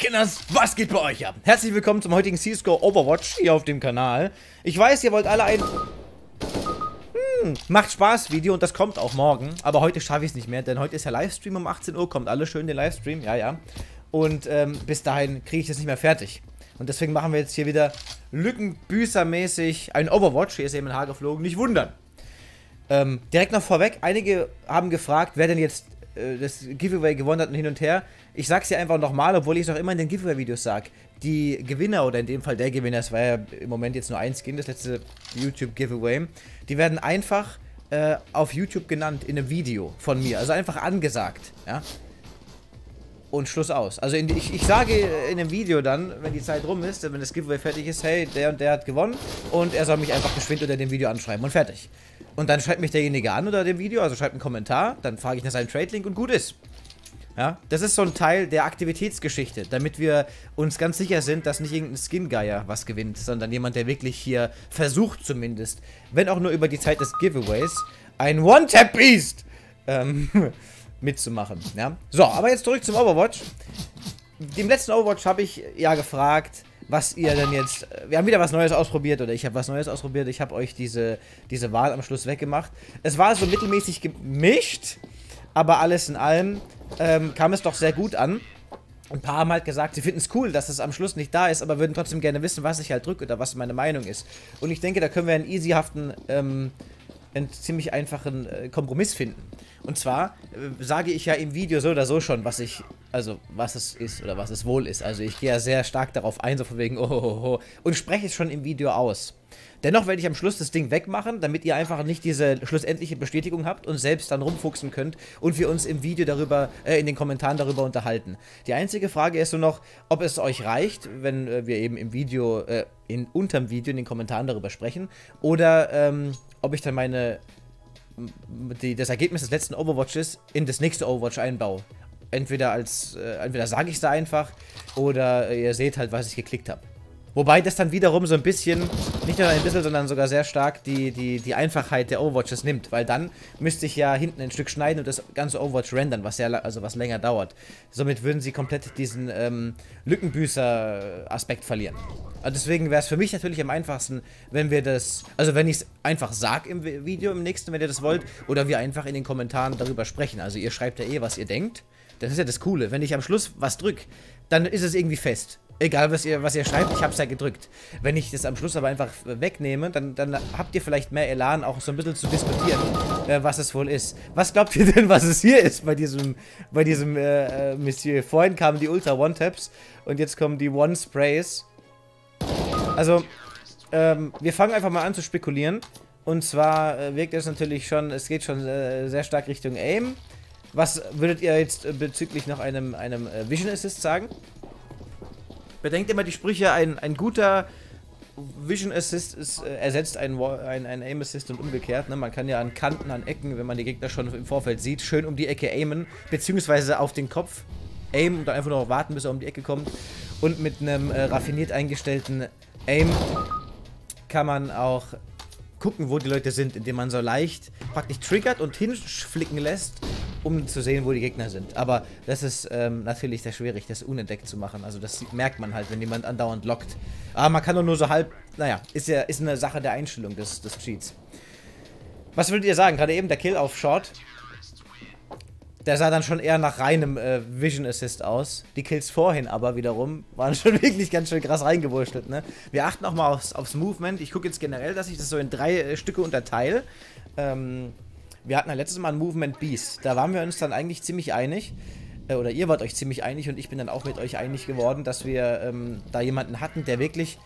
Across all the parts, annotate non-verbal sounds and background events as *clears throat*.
Kinders, was geht bei euch ab? Herzlich willkommen zum heutigen CSGO Overwatch hier auf dem Kanal. Ich weiß, ihr wollt alle ein... Hm, macht Spaß Video und das kommt auch morgen. Aber heute schaffe ich es nicht mehr, denn heute ist ja Livestream um 18 Uhr. Kommt alle schön den Livestream, ja, ja. Und ähm, bis dahin kriege ich das nicht mehr fertig. Und deswegen machen wir jetzt hier wieder lückenbüßermäßig ein Overwatch. Hier ist eben ein Haar geflogen, nicht wundern. Ähm, direkt noch vorweg, einige haben gefragt, wer denn jetzt äh, das Giveaway gewonnen hat und hin und her. Ich sag's dir einfach nochmal, obwohl ich es auch immer in den Giveaway-Videos sag. Die Gewinner, oder in dem Fall der Gewinner, es war ja im Moment jetzt nur ein Skin, das letzte YouTube-Giveaway, die werden einfach äh, auf YouTube genannt in einem Video von mir. Also einfach angesagt, ja. Und Schluss aus. Also in, ich, ich sage in einem Video dann, wenn die Zeit rum ist, wenn das Giveaway fertig ist, hey, der und der hat gewonnen und er soll mich einfach geschwind unter dem Video anschreiben und fertig. Und dann schreibt mich derjenige an unter dem Video, also schreibt einen Kommentar, dann frage ich nach seinem Trade-Link und gut ist. Ja, das ist so ein Teil der Aktivitätsgeschichte, damit wir uns ganz sicher sind, dass nicht irgendein Skin-Geier was gewinnt, sondern jemand, der wirklich hier versucht zumindest, wenn auch nur über die Zeit des Giveaways, ein One-Tap-Beast ähm, *laughs* mitzumachen. Ja? So, aber jetzt zurück zum Overwatch. Dem letzten Overwatch habe ich ja gefragt, was ihr denn jetzt... Wir haben wieder was Neues ausprobiert oder ich habe was Neues ausprobiert. Ich habe euch diese, diese Wahl am Schluss weggemacht. Es war so mittelmäßig gemischt, aber alles in allem ähm, kam es doch sehr gut an. Ein paar haben halt gesagt, sie finden es cool, dass es am Schluss nicht da ist, aber würden trotzdem gerne wissen, was ich halt drücke oder was meine Meinung ist. Und ich denke, da können wir einen easyhaften, ähm, einen ziemlich einfachen äh, Kompromiss finden. Und zwar äh, sage ich ja im Video so oder so schon, was ich, also was es ist oder was es wohl ist. Also ich gehe ja sehr stark darauf ein, so von wegen, oh, oh, oh, oh und spreche es schon im Video aus. Dennoch werde ich am Schluss das Ding wegmachen, damit ihr einfach nicht diese schlussendliche Bestätigung habt und selbst dann rumfuchsen könnt und wir uns im Video darüber, äh, in den Kommentaren darüber unterhalten. Die einzige Frage ist nur noch, ob es euch reicht, wenn äh, wir eben im Video, äh, in, unterm Video in den Kommentaren darüber sprechen oder ähm, ob ich dann meine, die, das Ergebnis des letzten Overwatches in das nächste Overwatch einbaue. Entweder als, äh, entweder sage ich es da einfach oder ihr seht halt, was ich geklickt habe. Wobei das dann wiederum so ein bisschen, nicht nur ein bisschen, sondern sogar sehr stark die, die, die Einfachheit der Overwatches nimmt. Weil dann müsste ich ja hinten ein Stück schneiden und das ganze Overwatch rendern, was ja also was länger dauert. Somit würden sie komplett diesen ähm, Lückenbüßer-Aspekt verlieren. Also deswegen wäre es für mich natürlich am einfachsten, wenn wir das, also wenn ich es einfach sag im Video, im nächsten, wenn ihr das wollt, oder wir einfach in den Kommentaren darüber sprechen. Also ihr schreibt ja eh, was ihr denkt. Das ist ja das Coole. Wenn ich am Schluss was drück, dann ist es irgendwie fest. Egal, was ihr, was ihr schreibt, ich habe es ja gedrückt. Wenn ich das am Schluss aber einfach wegnehme, dann, dann habt ihr vielleicht mehr Elan, auch so ein bisschen zu diskutieren, äh, was es wohl ist. Was glaubt ihr denn, was es hier ist bei diesem, bei diesem äh, äh Monsieur? Vorhin kamen die Ultra One-Taps und jetzt kommen die One-Sprays. Also, ähm, wir fangen einfach mal an zu spekulieren. Und zwar äh, wirkt es natürlich schon, es geht schon äh, sehr stark Richtung Aim. Was würdet ihr jetzt äh, bezüglich noch einem, einem Vision Assist sagen? Bedenkt immer die Sprüche, ein, ein guter Vision Assist ist, äh, ersetzt einen, ein, einen Aim Assist und umgekehrt. Ne? Man kann ja an Kanten, an Ecken, wenn man die Gegner schon im Vorfeld sieht, schön um die Ecke aimen, beziehungsweise auf den Kopf aimen und dann einfach noch warten, bis er um die Ecke kommt. Und mit einem äh, raffiniert eingestellten Aim kann man auch gucken, wo die Leute sind, indem man so leicht praktisch triggert und hinflicken lässt um zu sehen, wo die Gegner sind. Aber das ist ähm, natürlich sehr schwierig, das unentdeckt zu machen. Also das merkt man halt, wenn jemand andauernd lockt. Aber man kann doch nur so halb, naja, ist ja ist eine Sache der Einstellung des, des Cheats. Was würdet ihr sagen? Gerade eben der Kill auf Short. Der sah dann schon eher nach reinem äh, Vision Assist aus. Die Kills vorhin aber wiederum waren *laughs* schon wirklich ganz schön krass reingewurschtelt. Ne? Wir achten auch mal aufs, aufs Movement. Ich gucke jetzt generell, dass ich das so in drei äh, Stücke unterteile. Ähm, wir hatten ja letztes Mal ein Movement Beast. Da waren wir uns dann eigentlich ziemlich einig. Äh, oder ihr wart euch ziemlich einig und ich bin dann auch mit euch einig geworden, dass wir ähm, da jemanden hatten, der wirklich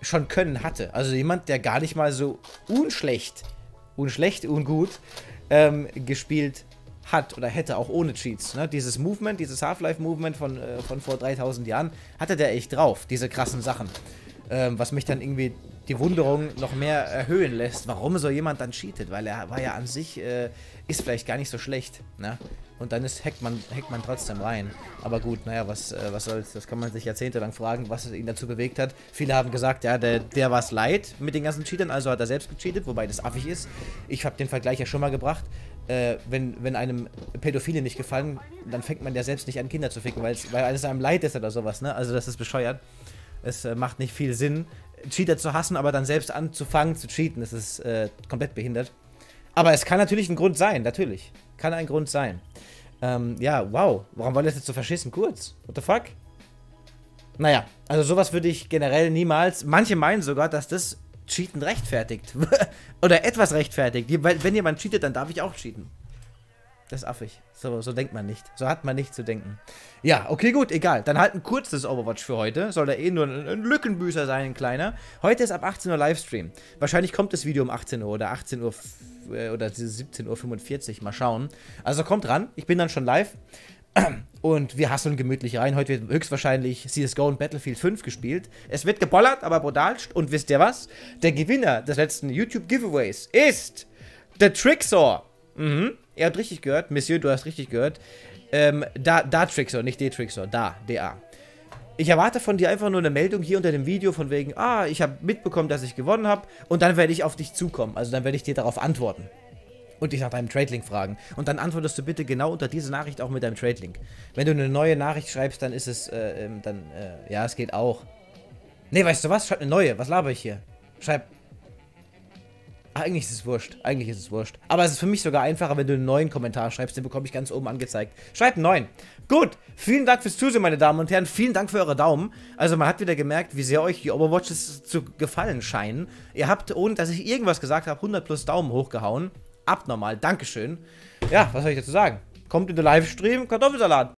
schon Können hatte. Also jemand, der gar nicht mal so unschlecht, unschlecht, ungut ähm, gespielt hat oder hätte, auch ohne Cheats. Ne? Dieses Movement, dieses Half-Life-Movement von, äh, von vor 3000 Jahren, hatte der echt drauf, diese krassen Sachen. Ähm, was mich dann irgendwie die Wunderung noch mehr erhöhen lässt, warum so jemand dann cheatet, weil er war ja an sich, äh, ist vielleicht gar nicht so schlecht, ne? Und dann ist, hackt, man, hackt man trotzdem rein. Aber gut, naja, was, äh, was soll's, das kann man sich jahrzehntelang fragen, was ihn dazu bewegt hat. Viele haben gesagt, ja, der, der war es leid mit den ganzen Cheatern, also hat er selbst gecheatet, wobei das affig ist. Ich habe den Vergleich ja schon mal gebracht. äh, wenn, wenn einem Pädophile nicht gefallen, dann fängt man ja selbst nicht an, Kinder zu ficken, weil es einem leid ist oder sowas, ne? Also das ist bescheuert. Es äh, macht nicht viel Sinn, Cheater zu hassen, aber dann selbst anzufangen zu cheaten. Das ist äh, komplett behindert. Aber es kann natürlich ein Grund sein, natürlich. Kann ein Grund sein. Ähm, ja, wow. Warum war das jetzt so verschissen kurz? What the fuck? Naja, also sowas würde ich generell niemals. Manche meinen sogar, dass das Cheaten rechtfertigt. *laughs* Oder etwas rechtfertigt. Wenn jemand cheatet, dann darf ich auch cheaten. Das ist affig. So, so denkt man nicht. So hat man nicht zu denken. Ja, okay, gut, egal. Dann halt ein kurzes Overwatch für heute. Soll da eh nur ein, ein Lückenbüßer sein, ein kleiner. Heute ist ab 18 Uhr Livestream. Wahrscheinlich kommt das Video um 18 Uhr oder 18 Uhr äh, oder 17.45 Uhr. Mal schauen. Also kommt ran. Ich bin dann schon live. *clears throat* Und wir hasseln gemütlich rein. Heute wird höchstwahrscheinlich CSGO und Battlefield 5 gespielt. Es wird gebollert, aber brutalst. Und wisst ihr was? Der Gewinner des letzten YouTube-Giveaways ist The Tricksaw. Mhm. Ihr habt richtig gehört. Monsieur, du hast richtig gehört. Ähm, da, da Tricksaw, nicht D-Tricksaw. Da, DA. Ich erwarte von dir einfach nur eine Meldung hier unter dem Video von wegen, ah, ich habe mitbekommen, dass ich gewonnen habe und dann werde ich auf dich zukommen. Also dann werde ich dir darauf antworten und dich nach deinem Trade-Link fragen. Und dann antwortest du bitte genau unter diese Nachricht auch mit deinem Trade-Link. Wenn du eine neue Nachricht schreibst, dann ist es, äh, ähm, dann, äh, ja, es geht auch. Ne, weißt du was? Schreib eine neue. Was laber ich hier? Schreib. Eigentlich ist es wurscht. Eigentlich ist es wurscht. Aber es ist für mich sogar einfacher, wenn du einen neuen Kommentar schreibst. Den bekomme ich ganz oben angezeigt. Schreib einen neuen. Gut. Vielen Dank fürs Zusehen, meine Damen und Herren. Vielen Dank für eure Daumen. Also man hat wieder gemerkt, wie sehr euch die Overwatches zu gefallen scheinen. Ihr habt, ohne dass ich irgendwas gesagt habe, 100 plus Daumen hochgehauen abnormal. Dankeschön. Ja, was soll ich dazu sagen? Kommt in den Livestream, Kartoffelsalat.